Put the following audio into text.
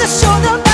the show, the